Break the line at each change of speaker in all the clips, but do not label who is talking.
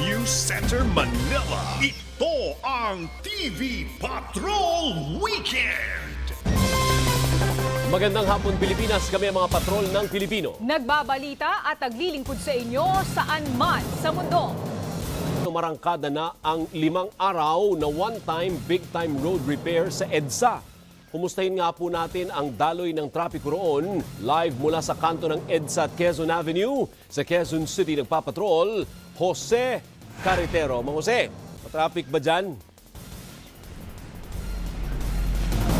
News Center, Manila. Ito ang TV Patrol Weekend!
Magandang hapon Pilipinas, kami ang mga patrol ng Pilipino.
Nagbabalita at naglilingkod sa inyo saan man sa mundo.
Tumarangkada na ang limang araw na one-time, big-time road repair sa EDSA. Kumustahin nga po natin ang daloy ng trapiko roon. Live mula sa kanto ng EDSA at Quezon Avenue. Sa Quezon City nagpapatrol, Jose Carretero. Mang Jose, traffic ba dyan?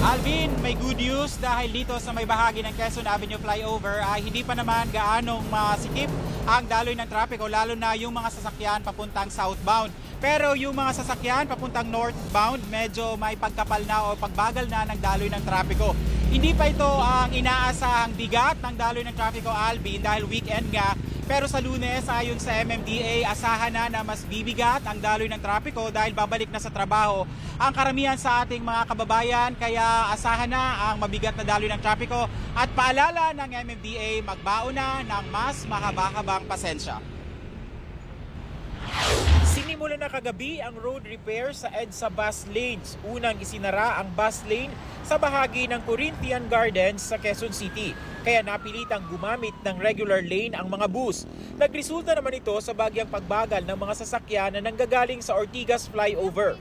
Alvin, may good news dahil dito sa may bahagi ng Quezon Avenue flyover ay hindi pa naman gaanong masikip ang daloy ng trapiko lalo na yung mga sasakyan papuntang southbound. Pero yung mga sasakyan papuntang northbound medyo may pagkapal na o pagbagal na ng daloy ng trapiko. Hindi pa ito ang inaasahang bigat ng daloy ng trapiko Alvin dahil weekend nga pero sa lunes, ayon sa MMDA, asahan na na mas bibigat ang daloy ng trapiko dahil babalik na sa trabaho ang karamihan sa ating mga kababayan. Kaya asahan na ang mabigat na daloy ng trapiko at paalala ng MMDA magbaon na ng mas mahaba-habang pasensya. Sinimula na kagabi ang road repair sa EDSA bus lanes. Unang isinara ang bus lane sa bahagi ng Corinthian Gardens sa Quezon City. Kaya napilitang gumamit ng regular lane ang mga bus. Nagresulta naman ito sa bagyang pagbagal ng mga sasakyan na nanggagaling sa Ortigas flyover.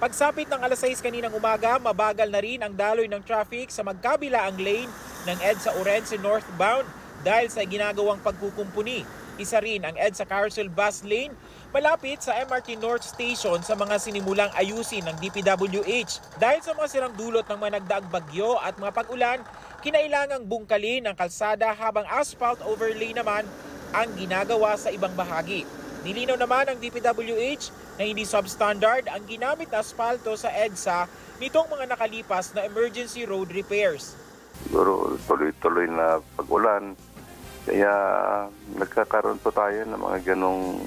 Pagsapit ng alas 6 kaninang umaga, mabagal na rin ang daloy ng traffic sa magkabila ang lane ng EDSA Orense northbound dahil sa ginagawang pagkukumpuni. Isa rin ang EDSA Carousel Bus Lane malapit sa MRT North Station sa mga sinimulang ayusin ng DPWH. Dahil sa mga sirang dulot ng mga bagyo at mga pag-ulan, kinailangang bungkalin ang kalsada habang asphalt overlay naman ang ginagawa sa ibang bahagi. Nilinaw naman ng DPWH na hindi substandard ang ginamit na asfalto sa EDSA nitong mga nakalipas na emergency road repairs.
Siguro tuloy-tuloy na pag-ulan. Kaya nagkakaroon po tayo ng mga ganong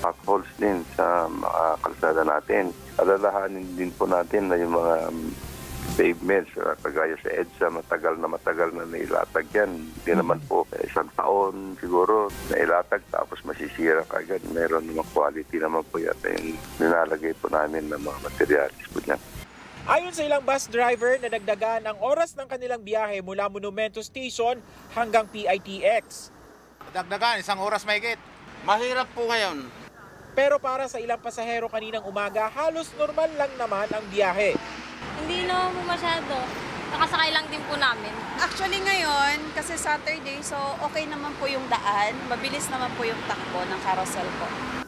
potholes din sa mga kalsada natin. Alalahanin din po natin na yung mga pavements, uh, kagaya sa EDSA, matagal na matagal na nailatag yan. Hindi naman po eh, isang taon siguro nailatag tapos masisira kagad. Meron namang quality naman po yata yung nilalagay po namin ng mga materialis po niyan.
Ayon sa ilang bus driver na dagdagan ang oras ng kanilang biyahe mula Monumento Station hanggang PITX.
Dagdagan, isang oras mahigit. Mahirap po ngayon.
Pero para sa ilang pasahero kaninang umaga, halos normal lang naman ang biyahe.
Hindi naman po masyado. Nakasakay lang din po namin.
Actually ngayon, kasi Saturday, so okay naman po yung daan. Mabilis naman po yung takbo ng carousel po.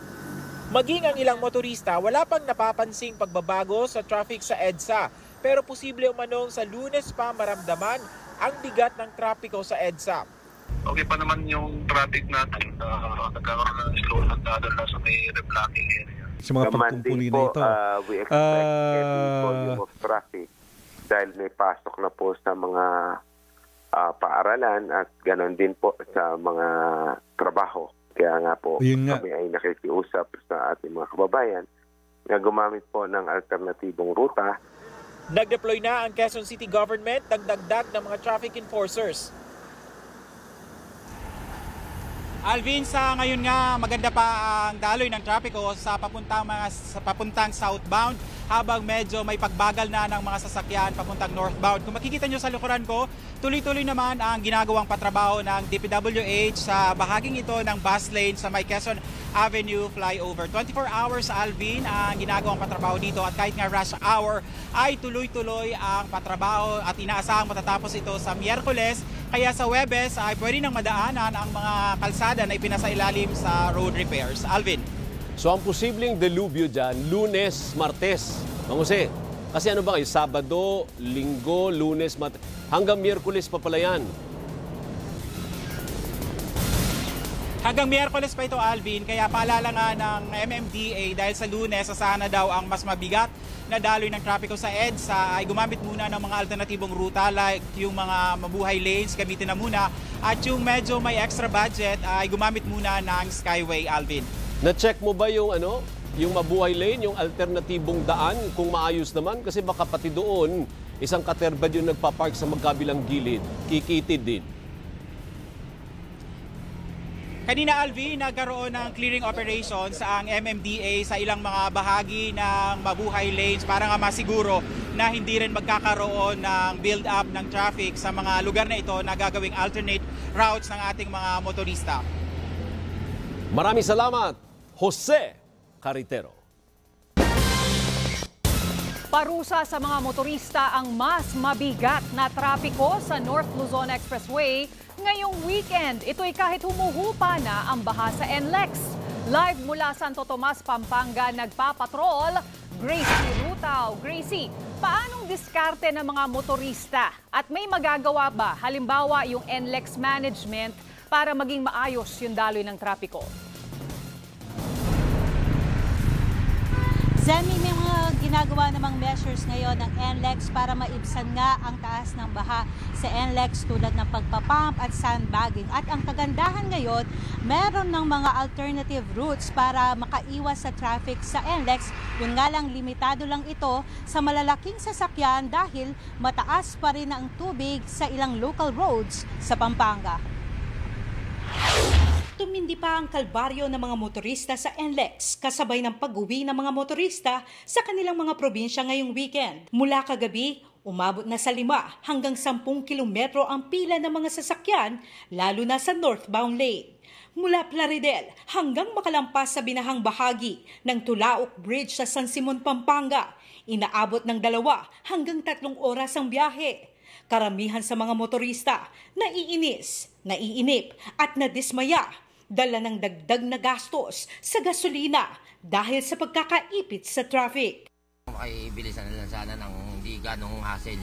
Maging ang ilang motorista, wala pang napapansing pagbabago sa traffic sa EDSA. Pero posible umanong sa lunes pa maramdaman ang bigat ng trapiko sa EDSA.
Okay pa naman yung traffic natin. Uh, nagkakaroon ng slow na na sa may reblocking area.
Sa mga pagkumpuni na ito.
uh, we expect heavy
Ah.
volume of traffic dahil may pasok na po sa mga ah, paaralan at ganon din po sa mga trabaho. Kaya nga po
Yun nga.
kami ay nakikiusap sa ating mga kababayan na gumamit po ng alternatibong ruta
Nag-deploy na ang Quezon City Government nagdagdag ng mga traffic enforcers. Alvin, sa ngayon nga maganda pa ang daloy ng trapiko sa papuntang mga sa papuntang southbound habang medyo may pagbagal na ng mga sasakyan papuntang northbound. Kung makikita nyo sa likuran ko, tuloy-tuloy naman ang ginagawang patrabaho ng DPWH sa bahaging ito ng bus lane sa may Quezon Avenue flyover. 24 hours Alvin ang ginagawang patrabaho dito at kahit nga rush hour ay tuloy-tuloy ang patrabaho at inaasahang matatapos ito sa Miyerkules kaya sa Webes ay pwede nang madaanan ang mga kalsada na ipinasa ilalim sa road repairs. Alvin.
So ang posibleng delubyo dyan, lunes, martes. Mang kasi ano ba kayo, Sabado, Linggo, Lunes, Martes, hanggang Miyerkules pa pala yan.
Hanggang Miyerkules pa ito, Alvin. Kaya paalala nga ng MMDA dahil sa lunes, asahan na daw ang mas mabigat na daloy ng trapiko sa EDSA ay gumamit muna ng mga alternatibong ruta like yung mga mabuhay lanes, gamitin na muna. At yung medyo may extra budget ay gumamit muna ng Skyway, Alvin.
Na-check mo ba yung ano, yung mabuhay lane, yung alternatibong daan kung maayos naman? Kasi baka pati doon, isang katerbad yung nagpa-park sa magkabilang gilid, kikitid din.
Kanina Alvi, nagkaroon ng clearing operations ang MMDA sa ilang mga bahagi ng mabuhay lanes para nga masiguro na hindi rin magkakaroon ng build up ng traffic sa mga lugar na ito na gagawing alternate routes ng ating mga motorista.
Maraming salamat, Jose Caritero.
Parusa sa mga motorista ang mas mabigat na trapiko sa North Luzon Expressway ngayong weekend. Ito'y kahit humuhupa na ang baha sa NLEX. Live mula Santo Tomas, Pampanga, nagpapatrol, Gracie Rutao. Gracie, paanong diskarte ng mga motorista? At may magagawa ba, halimbawa yung NLEX management, para maging maayos yung daloy ng trapiko?
Mga ginagawa namang measures ngayon ng NLEX para maibsan nga ang taas ng baha sa NLEX tulad ng pagpapump at sandbagging. At ang kagandahan ngayon, meron ng mga alternative routes para makaiwas sa traffic sa NLEX. Yun nga lang, limitado lang ito sa malalaking sasakyan dahil mataas pa rin ang tubig sa ilang local roads sa Pampanga. Tumindi pa ang kalbaryo ng mga motorista sa NLEX kasabay ng pag-uwi ng mga motorista sa kanilang mga probinsya ngayong weekend. Mula kagabi, umabot na sa 5 hanggang 10 kilometro ang pila ng mga sasakyan, lalo na sa northbound lane. Mula Plaridel hanggang makalampas sa binahang bahagi ng Tulaok Bridge sa San Simon, Pampanga, inaabot ng dalawa hanggang tatlong oras ang biyahe. Karamihan sa mga motorista, naiinis, naiinip at nadismaya dala ng dagdag na gastos sa gasolina dahil sa pagkakaipit sa traffic.
Ay bilisan na lang sana ng hindi ganong hassle.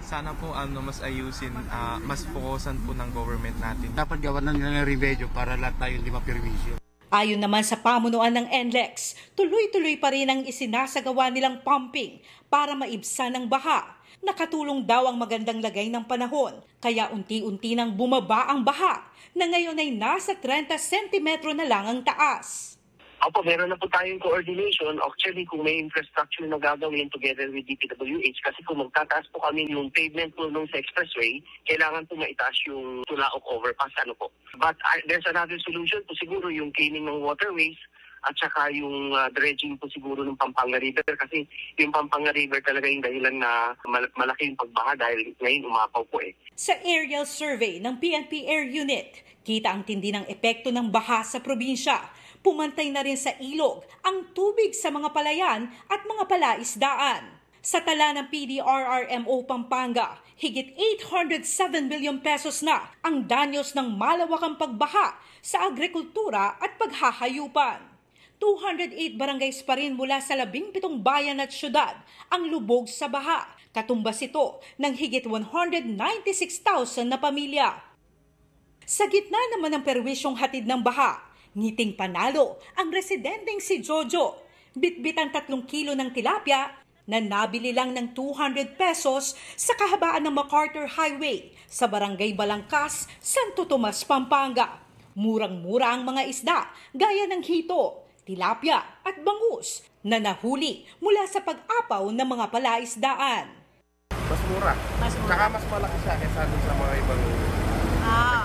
Sana po ano mas ayusin, ah, mas fokusan po ng government natin.
Dapat gawan na nila ng remedyo para lahat tayo hindi maperwisyo.
Ayon naman sa pamunuan ng NLEX, tuloy-tuloy pa rin ang isinasagawa nilang pumping para maibsan ang baha. Nakatulong daw ang magandang lagay ng panahon, kaya unti-unti nang bumaba ang baha na ngayon ay nasa 30 sentimetro na lang ang taas.
Opo, meron na po tayong coordination. Actually, kung may infrastructure na gagawin together with DPWH, kasi kung magtataas po kami yung pavement po nung sa expressway, kailangan po maitaas yung Tulaok overpass. Ano po. But uh, there's another solution po siguro yung cleaning ng waterways at saka yung uh, dredging po siguro ng Pampanga River kasi yung Pampanga River talaga yung dahilan na mal- malaki yung pagbaha dahil ngayon umapaw po eh.
Sa aerial survey ng PNP Air Unit, kita ang tindi ng epekto ng baha sa probinsya. Pumantay na rin sa ilog ang tubig sa mga palayan at mga palaisdaan. Sa tala ng PDRRMO Pampanga, higit 807 billion pesos na ang danyos ng malawakang pagbaha sa agrikultura at paghahayupan. 208 barangays pa rin mula sa 17 bayan at syudad ang lubog sa baha. Katumbas ito ng higit 196,000 na pamilya. Sa gitna naman ng perwisyong hatid ng baha, ngiting panalo ang residenteng si Jojo. Bitbit ang tatlong kilo ng tilapia na nabili lang ng 200 pesos sa kahabaan ng MacArthur Highway sa Barangay Balangkas, Santo Tomas, Pampanga. Murang-mura ang mga isda gaya ng hito, tilapia at bangus na nahuli mula sa pag-apaw ng mga palaisdaan.
Mas mura.
Mas mura.
Tsaka mas malaki siya kaysa dun sa mga ibang
Ah.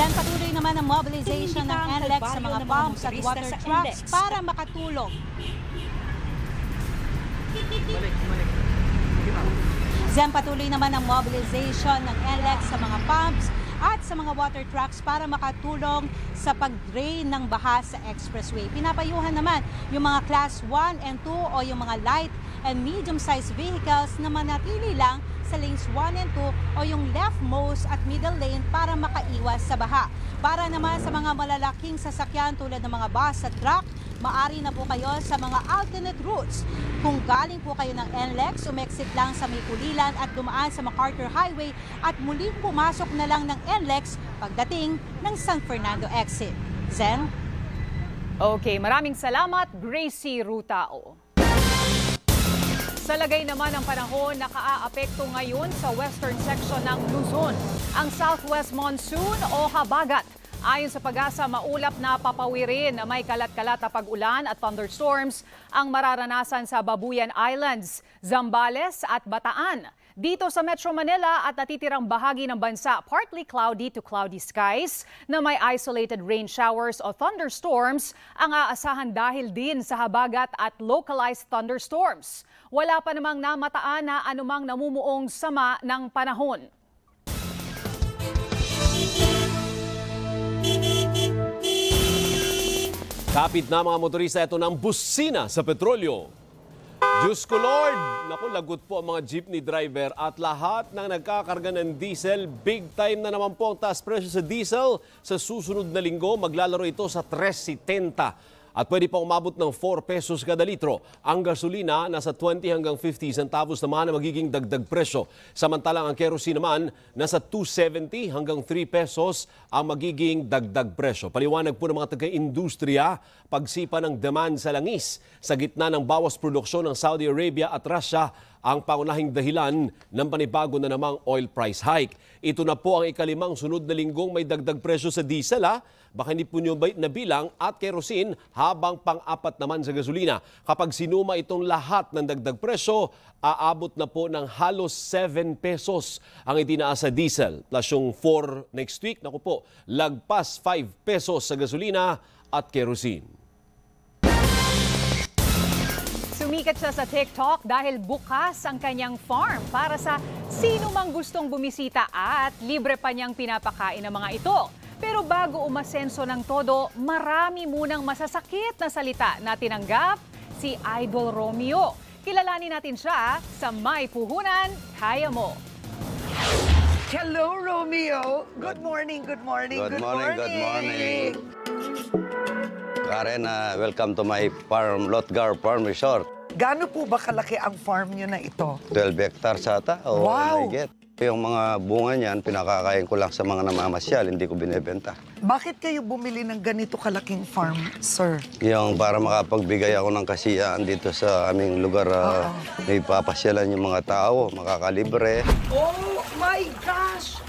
Then patuloy naman ang mobilization ng NLEX sa mga pumps at water trucks para makatulong. Zen patuloy naman ang mobilization ng NLEX sa mga pumps at sa mga water trucks para makatulong sa pag-drain ng baha sa expressway. Pinapayuhan naman yung mga class 1 and 2 o yung mga light and medium-sized vehicles na manatili lang sa lanes 1 and 2 o yung leftmost at middle lane para makaiwas sa baha. Para naman sa mga malalaking sasakyan tulad ng mga bus at truck, maari na po kayo sa mga alternate routes. Kung galing po kayo ng NLEX, umexit lang sa Maypulilan at dumaan sa MacArthur Highway at muling pumasok na lang ng NLEX pagdating ng San Fernando exit. Zen?
Okay, maraming salamat, Gracie Rutao. Sa lagay naman ng panahon, nakaaapekto ngayon sa western section ng Luzon. Ang southwest monsoon o habagat. Ayon sa pag-asa, maulap na papawirin na may kalat-kalat na pag-ulan at thunderstorms ang mararanasan sa Babuyan Islands, Zambales at Bataan. Dito sa Metro Manila at natitirang bahagi ng bansa, partly cloudy to cloudy skies na may isolated rain showers o thunderstorms ang aasahan dahil din sa habagat at localized thunderstorms. Wala pa namang namataan na anumang namumuong sama ng panahon.
Kapit na mga motorista ito ng busina sa petrolyo. Diyos ko Lord! Naku, lagot po ang mga jeepney driver at lahat ng nagkakarga ng diesel, big time na naman po ang taas presyo sa diesel. Sa susunod na linggo, maglalaro ito sa 3.70 at pwede pa umabot ng 4 pesos kada litro. Ang gasolina nasa 20 hanggang 50 centavos naman na magiging dagdag presyo. Samantalang ang kerosene naman nasa 270 hanggang 3 pesos ang magiging dagdag presyo. Paliwanag po ng mga taga-industriya, pagsipa ng demand sa langis sa gitna ng bawas produksyon ng Saudi Arabia at Russia ang pangunahing dahilan ng panibago na namang oil price hike. Ito na po ang ikalimang sunod na linggong may dagdag presyo sa diesel ha. Baka hindi po nyo nabilang at kerosene habang pang-apat naman sa gasolina. Kapag sinuma itong lahat ng dagdag presyo, aabot na po ng halos 7 pesos ang itinaas sa diesel. Plus yung 4 next week, naku po, lagpas 5 pesos sa gasolina at kerosene.
Sumikat siya sa TikTok dahil bukas ang kanyang farm para sa sino mang gustong bumisita at libre pa niyang pinapakain ang mga ito. Pero bago umasenso ng todo, marami munang masasakit na salita na tinanggap si Idol Romeo. Kilalanin natin siya sa May Puhunan, Kaya Mo.
Hello, Romeo. Good morning, good morning,
good, good morning, Good morning. Karen, uh, welcome to my farm, Lotgar Farm Resort.
Gaano po ba kalaki ang farm niyo na ito?
12 hectares ata. O
Wow!
mahigit. Yung mga bunga niyan, pinakakain ko lang sa mga namamasyal, hindi ko binebenta.
Bakit kayo bumili ng ganito kalaking farm, sir?
Yung para makapagbigay ako ng kasiyaan dito sa aming lugar, uh, may papasyalan yung mga tao, makakalibre.
Oh my gosh!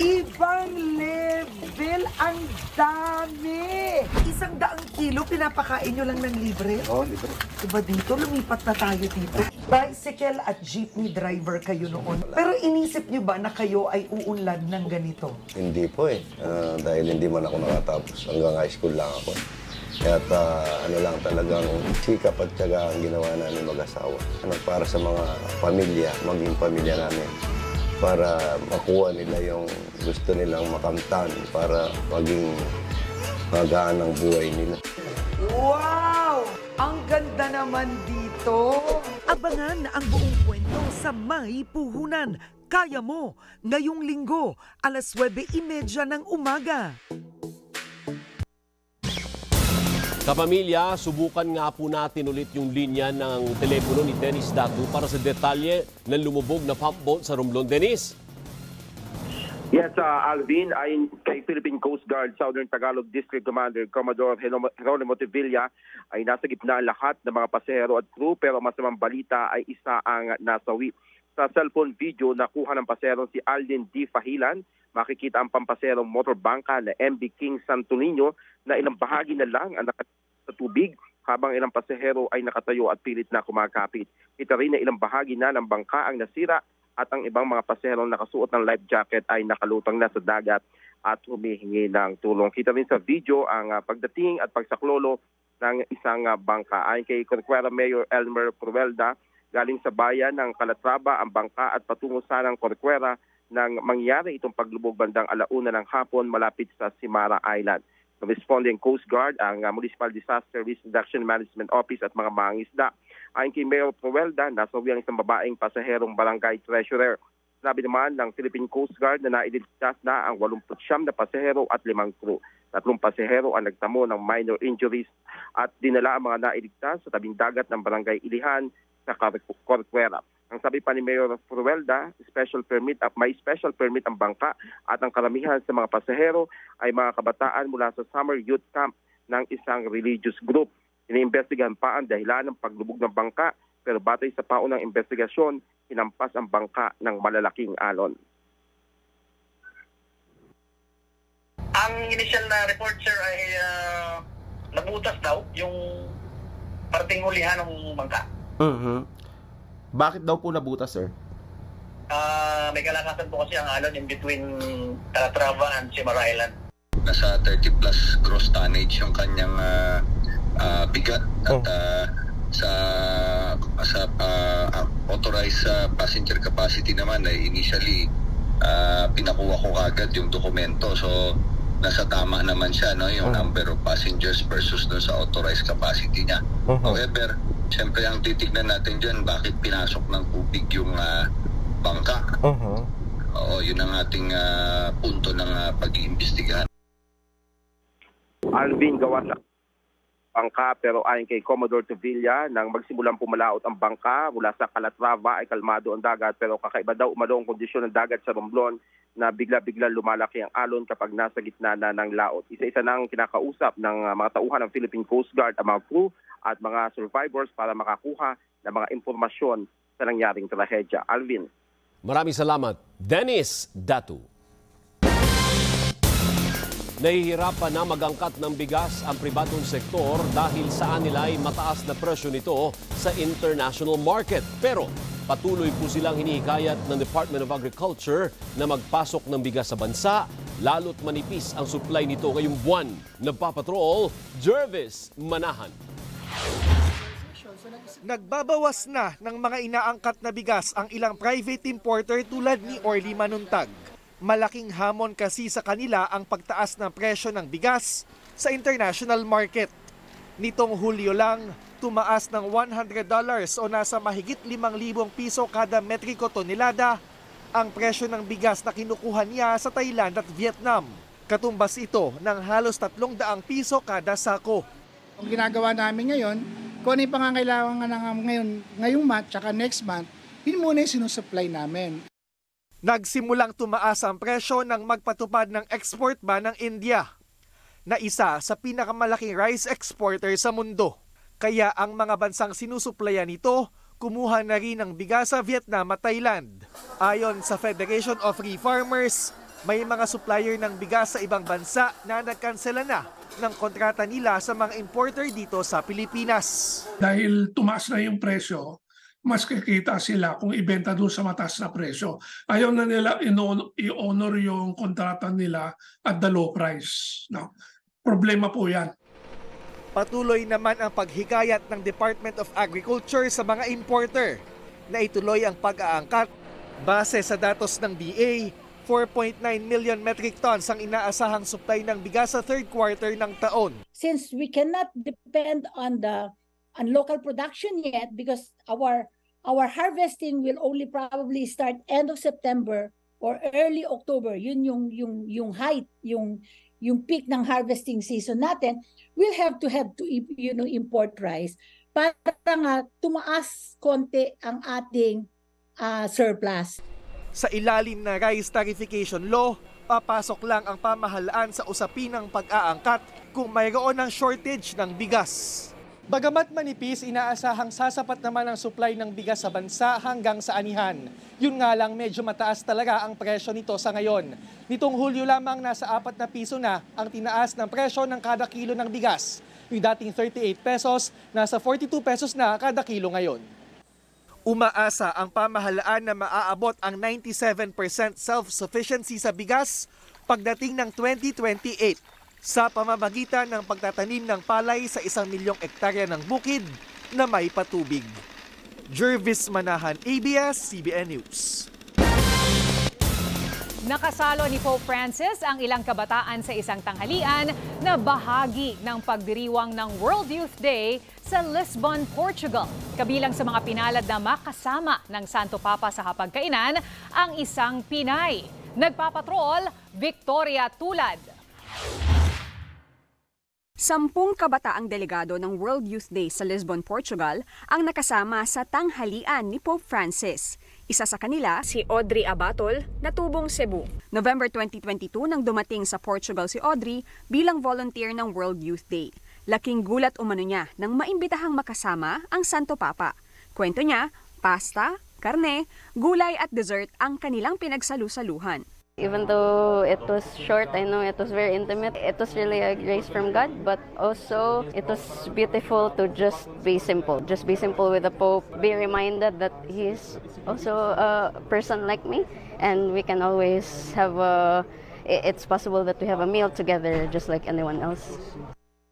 Ibang level! Ang dami! Isang daang kilo, pinapakain nyo lang ng libre?
Oo, oh, libre.
Diba dito, lumipat na tayo dito. Bicycle at jeepney driver kayo noon. Pero inisip nyo ba na kayo ay uunlad ng ganito?
Hindi po eh. Ah, dahil hindi man ako nakatapos. Hanggang high school lang ako. Kaya't ah, ano lang talagang sikap at tiyaga ang ginawa namin mag-asawa. Ano, para sa mga pamilya, maging pamilya namin. Para makuha nila yung gusto nilang makamtan para maging magaan ang buhay nila.
Wow! Ang ganda naman dito! Abangan ang buong kwento sa May Puhunan. Kaya mo, ngayong linggo, alas 9.30 ng umaga.
Kapamilya, subukan nga po natin ulit yung linya ng telepono ni Dennis Datu para sa detalye ng lumubog na pump boat sa Romblon. Dennis?
Yes, uh, Alvin, ayon kay Philippine Coast Guard Southern Tagalog District Commander Commodore Geronimo Tevilla ay nasa gitna lahat ng mga pasahero at crew pero masamang balita ay isa ang nasawi. Sa cellphone video na kuha ng pasahero si Alden D. Fahilan, makikita ang pampaserong motorbangka na MB King Santo Niño na ilang bahagi na lang ang sa tubig habang ilang pasahero ay nakatayo at pilit na kumakapit. Kita rin na ilang bahagi na ng bangka ang nasira at ang ibang mga pasahero nakasuot ng life jacket ay nakalutang na sa dagat at humihingi ng tulong. Kita rin sa video ang uh, pagdating at pagsaklolo ng isang uh, bangka. Ayon kay Corcuera Mayor Elmer Pruelda, galing sa bayan ng Calatrava ang bangka at patungo sanang Corcuera nang mangyari itong paglubog bandang alauna ng hapon malapit sa Simara Island. Responding Coast Guard, ang uh, Municipal Disaster Risk Reduction Management Office at mga mangisda. Ayon kay Mayor Provelda, nasawi ang isang babaeng pasaherong barangay treasurer. Sabi naman ng Philippine Coast Guard na nailigtas na ang 89 na pasahero at limang crew. Tatlong pasahero ang nagtamo ng minor injuries at dinala ang mga nailigtas sa tabing dagat ng barangay Ilihan sa Corcuera. Ang sabi pa ni Mayor Pruelda, special permit at may special permit ang bangka at ang karamihan sa mga pasahero ay mga kabataan mula sa summer youth camp ng isang religious group. Iniimbestigahan pa ang dahilan ng paglubog ng bangka pero batay sa paunang investigasyon, hinampas ang bangka ng malalaking alon.
Ang initial na report, sir, ay uh, nabutas daw yung parating hulihan ng bangka.
Mhm. Bakit daw po nabutas, sir?
Ah, may kalakasan po kasi ang alon in between Calatrava and Simara Island.
nasa 30 plus gross tonnage yung kanyang ah, ah, bigat at ah, sa sa ah, authorized ah, passenger capacity naman ay initially ah, pinakuha ko agad yung dokumento so nasa tama naman siya no yung number of passengers versus dun sa authorized capacity niya. However, syempre ang titignan natin diyan bakit pinasok ng tubig yung ah, bangka. Oo, yun ang ating ah, punto ng ah, pag-iimbestigahan.
Alvin gawa sa bangka pero ayon kay Commodore Tevilla nang magsimulang pumalaot ang bangka mula sa Calatrava ay kalmado ang dagat pero kakaiba daw umano ang kondisyon ng dagat sa Romblon na bigla-bigla lumalaki ang alon kapag nasa gitna na ng laot. Isa-isa nang kinakausap ng uh, mga tauhan ng Philippine Coast Guard ang mga crew at mga survivors para makakuha ng mga impormasyon sa nangyaring trahedya. Alvin.
Maraming salamat, Dennis Datu. Nahihirapan na magangkat ng bigas ang pribadong sektor dahil sa nila ay mataas na presyo nito sa international market. Pero patuloy po silang hinihikayat ng Department of Agriculture na magpasok ng bigas sa bansa, lalo't manipis ang supply nito ngayong buwan. Nagpapatrol, Jervis Manahan.
Nagbabawas na ng mga inaangkat na bigas ang ilang private importer tulad ni Orly Manuntag. Malaking hamon kasi sa kanila ang pagtaas ng presyo ng bigas sa international market. Nitong Hulyo lang, tumaas ng $100 o nasa mahigit 5,000 piso kada metriko tonelada ang presyo ng bigas na kinukuha niya sa Thailand at Vietnam. Katumbas ito ng halos 300 piso kada sako.
Ang ginagawa namin ngayon, kung ano yung pangangailangan ng ngayon, ngayong month tsaka next month, yun muna yung sinusupply namin.
Nagsimulang tumaas ang presyo ng magpatupad ng export ban ng India na isa sa pinakamalaking rice exporter sa mundo. Kaya ang mga bansang sinusuplayan nito, kumuha na rin ng bigas sa Vietnam at Thailand. Ayon sa Federation of Free Farmers, may mga supplier ng bigas sa ibang bansa na nagkansela na ng kontrata nila sa mga importer dito sa Pilipinas.
Dahil tumaas na yung presyo, mas kikita sila kung ibenta doon sa mataas na presyo. Ayaw na nila i-honor yung kontrata nila at the low price. No? Problema po yan.
Patuloy naman ang paghikayat ng Department of Agriculture sa mga importer na ituloy ang pag-aangkat. Base sa datos ng DA, 4.9 million metric tons ang inaasahang supply ng bigas sa third quarter ng taon.
Since we cannot depend on the on local production yet because our our harvesting will only probably start end of September or early October. Yun yung yung yung height, yung yung peak ng harvesting season natin, we'll have to have to you know import rice para nga tumaas konti ang ating uh, surplus.
Sa ilalim na rice tarification law, papasok lang ang pamahalaan sa usapin ng pag-aangkat kung mayroon ng shortage ng bigas. Bagamat manipis, inaasahang sasapat naman ang supply ng bigas sa bansa hanggang sa anihan. Yun nga lang medyo mataas talaga ang presyo nito sa ngayon. Nitong Hulyo lamang nasa 4 na piso na ang tinaas ng presyo ng kada kilo ng bigas. Yung dating 38 pesos, nasa 42 pesos na kada kilo ngayon. Umaasa ang pamahalaan na maaabot ang 97% self-sufficiency sa bigas pagdating ng 2028 sa pamamagitan ng pagtatanim ng palay sa isang milyong ektarya ng bukid na may patubig. Jervis Manahan, ABS-CBN News.
Nakasalo ni Pope Francis ang ilang kabataan sa isang tanghalian na bahagi ng pagdiriwang ng World Youth Day sa Lisbon, Portugal. Kabilang sa mga pinalad na makasama ng Santo Papa sa hapagkainan ang isang Pinay. Nagpapatrol, Victoria Tulad.
Sampung kabataang delegado ng World Youth Day sa Lisbon, Portugal ang nakasama sa tanghalian ni Pope Francis. Isa sa kanila, si Audrey Abatol, na tubong Cebu. November 2022 nang dumating sa Portugal si Audrey bilang volunteer ng World Youth Day. Laking gulat umano niya nang maimbitahang makasama ang Santo Papa. Kwento niya, pasta, karne, gulay at dessert ang kanilang pinagsalusaluhan.
Even though it was short, I know it was very intimate. It was really a grace from God, but also it was beautiful to just be simple. Just be simple with the Pope. Be reminded that he's also a person like me, and we can always have a. It's possible that we have a meal together just like anyone else.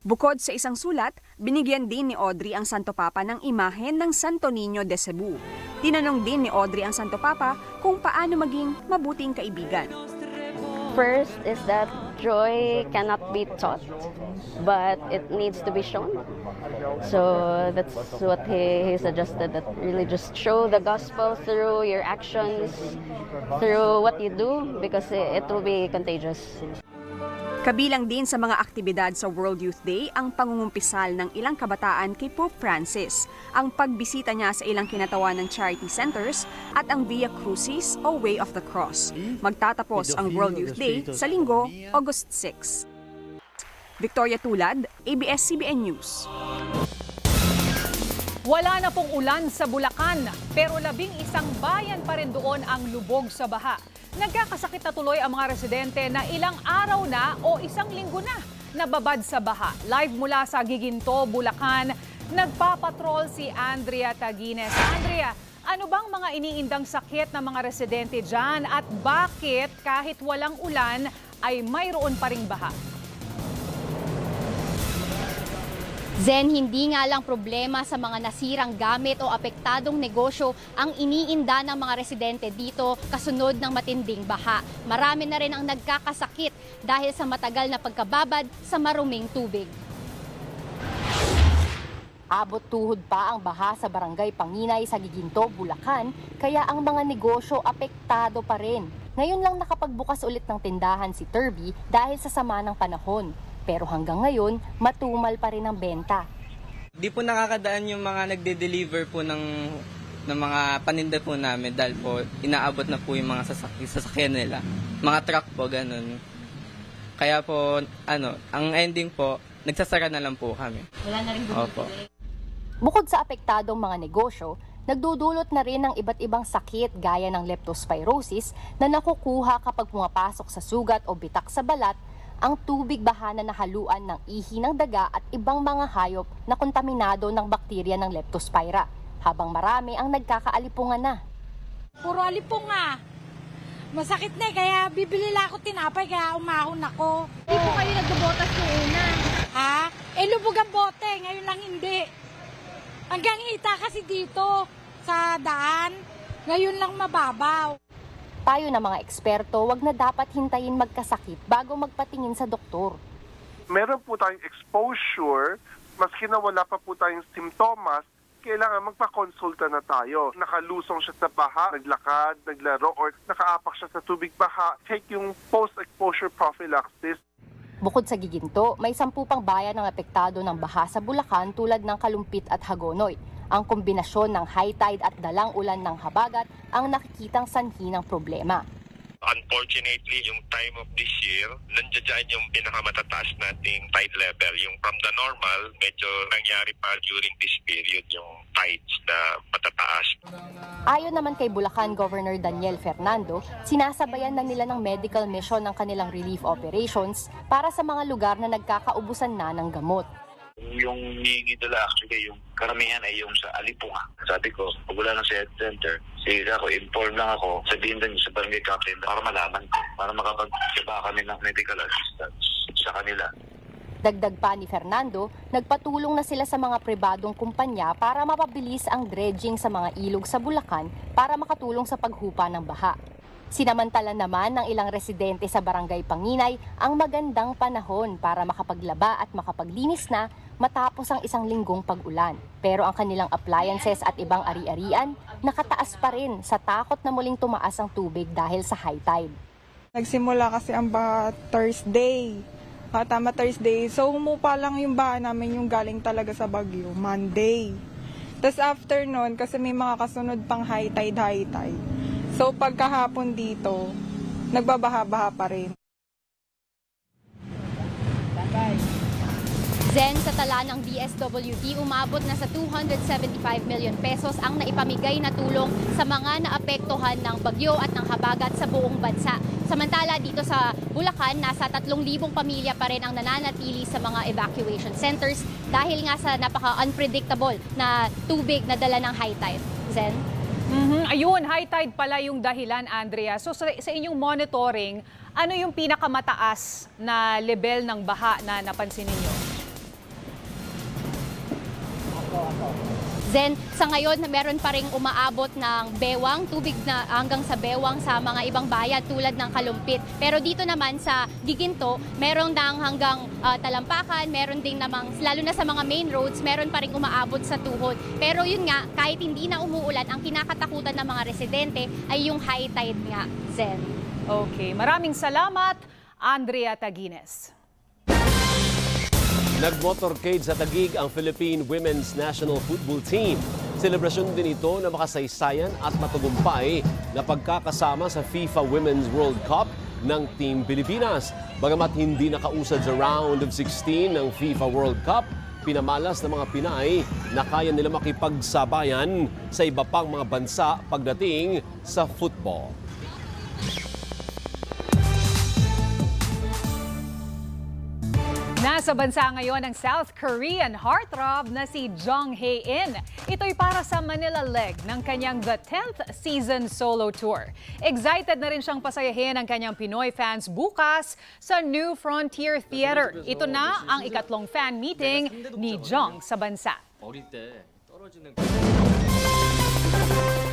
Bukod sa isang sulat, binigyan din ni Audrey ang Santo Papa ng imahen ng Santo Niño de Cebu. Tinanong din ni Audrey ang Santo Papa kung paano maging mabuting kaibigan.
First is that joy cannot be taught, but it needs to be shown. So that's what he, he suggested, that really just show the gospel through your actions, through what you do, because it, it will be contagious.
Kabilang din sa mga aktibidad sa World Youth Day ang pangungumpisal ng ilang kabataan kay Pope Francis, ang pagbisita niya sa ilang kinatawan ng charity centers at ang Via Crucis o Way of the Cross. Magtatapos ang World Youth Day sa linggo, August 6. Victoria Tulad, ABS-CBN News.
Wala na pong ulan sa Bulacan, pero labing isang bayan pa rin doon ang lubog sa baha. Nagkakasakit na tuloy ang mga residente na ilang araw na o isang linggo na nababad sa baha. Live mula sa Giginto, Bulacan, nagpapatrol si Andrea Tagines. Andrea, ano bang mga iniindang sakit ng mga residente dyan at bakit kahit walang ulan ay mayroon pa ring baha?
Zen, hindi nga lang problema sa mga nasirang gamit o apektadong negosyo ang iniinda ng mga residente dito kasunod ng matinding baha. Marami na rin ang nagkakasakit dahil sa matagal na pagkababad sa maruming tubig.
Abot tuhod pa ang baha sa barangay Panginay sa Giginto, Bulacan, kaya ang mga negosyo apektado pa rin. Ngayon lang nakapagbukas ulit ng tindahan si Turby dahil sa sama ng panahon. Pero hanggang ngayon, matumal pa rin ang benta.
Di po nakakadaan yung mga nagde-deliver po ng, ng mga paninda po namin dahil po inaabot na po yung mga sasak sasakyan nila. Mga truck po, ganun. Kaya po, ano, ang ending po, nagsasara na lang po kami.
Wala na rin
Opo.
Bukod sa apektadong mga negosyo, nagdudulot na rin ng iba't ibang sakit gaya ng leptospirosis na nakukuha kapag pumapasok sa sugat o bitak sa balat ang tubig baha na nahaluan ng ihi ng daga at ibang mga hayop na kontaminado ng bakterya ng leptospira, habang marami ang nagkakaalipungan na.
Puro alipong nga. Masakit na eh, kaya bibili lang ako tinapay kaya umahon ako.
Hindi po kayo nagbobotas noong una.
Ha? Eh lubog ang bote, ngayon lang hindi. Hanggang ita kasi dito sa daan, ngayon lang mababaw.
Payo ng mga eksperto, wag na dapat hintayin magkasakit bago magpatingin sa doktor.
Meron po tayong exposure, maski na wala pa po tayong simptomas, kailangan magpa-consulta na tayo. Nakalusong siya sa baha, naglakad, naglaro, or nakaapak siya sa tubig baha, take yung post-exposure prophylaxis.
Bukod sa Giginto, may sampu pang bayan ng apektado ng baha sa Bulacan tulad ng Kalumpit at Hagonoy. Ang kombinasyon ng high tide at dalang ulan ng habagat ang nakikitang sanhi ng problema.
Unfortunately, yung time of this year, nandiyan yung pinakamatataas nating tide level. Yung from the normal, medyo nangyari pa during this period yung tides na matataas.
Ayon naman kay Bulacan Governor Daniel Fernando, sinasabayan na nila ng medical mission ng kanilang relief operations para sa mga lugar na nagkakaubusan na ng gamot
yung hihingi nila actually, yung karamihan ay yung sa Alipunga. Sabi ko, pag wala ng health center, sige ako, inform lang ako, sabihin din sa barangay captain para malaman ko, para makapagsiba kami ng medical assistance sa kanila.
Dagdag pa ni Fernando, nagpatulong na sila sa mga pribadong kumpanya para mapabilis ang dredging sa mga ilog sa Bulacan para makatulong sa paghupa ng baha. Sinamantala naman ng ilang residente sa Barangay Panginay ang magandang panahon para makapaglaba at makapaglinis na matapos ang isang linggong pag-ulan. Pero ang kanilang appliances at ibang ari-arian nakataas pa rin sa takot na muling tumaas ang tubig dahil sa high tide.
Nagsimula kasi ang baha Thursday. Tama Thursday. So humupa lang yung baha namin yung galing talaga sa Bagyo, Monday. Tapos after nun, kasi may mga kasunod pang high tide, high tide. So pagkahapon dito, nagbabaha-baha pa rin.
Zen sa tala ng DSWD umabot na sa 275 million pesos ang naipamigay na tulong sa mga naapektuhan ng bagyo at ng habagat sa buong bansa. Samantala dito sa Bulacan, nasa 3,000 pamilya pa rin ang nananatili sa mga evacuation centers dahil nga sa napaka-unpredictable na tubig na dala ng high tide. Zen?
Mhm. Ayun, high tide pala yung dahilan, Andrea. So sa, sa inyong monitoring, ano yung pinakamataas na level ng baha na napansin ninyo?
Zen, sa ngayon, meron pa rin umaabot ng bewang, tubig na hanggang sa bewang sa mga ibang bayan tulad ng Kalumpit. Pero dito naman sa Giginto, meron dang hanggang ah, Talampakan, meron din namang, lalo na sa mga main roads, meron pa rin umaabot sa tuhod. Pero yun nga, kahit hindi na umuulan, ang kinakatakutan ng mga residente ay yung high tide nga, Zen.
Okay, maraming salamat, Andrea Tagines.
Nag-motorcade sa Tagig ang Philippine Women's National Football Team. Selebrasyon din ito na makasaysayan at matagumpay na pagkakasama sa FIFA Women's World Cup ng Team Pilipinas. Bagamat hindi nakausad sa round of 16 ng FIFA World Cup, pinamalas ng mga Pinay na kaya nila makipagsabayan sa iba pang mga bansa pagdating sa football.
Nasa bansa ngayon ang South Korean heartthrob na si Jung Hae-in. Ito'y para sa Manila leg ng kanyang The 10th Season Solo Tour. Excited na rin siyang pasayahin ang kanyang Pinoy fans bukas sa New Frontier Theater. Ito na ang ikatlong fan meeting ni Jung sa bansa.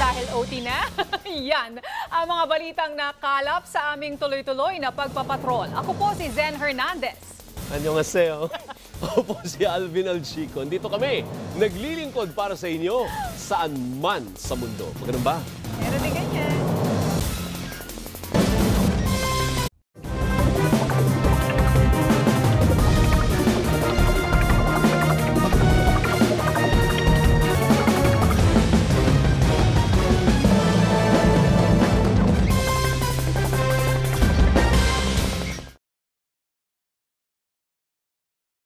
dahil OT na, yan ang mga balitang nakalap sa aming tuloy-tuloy na pagpapatrol. Ako po si Zen Hernandez.
Annyeonghaseyo. Ako po si Alvin Alchico. Dito kami, naglilingkod para sa inyo saan man sa mundo. Magandang ba?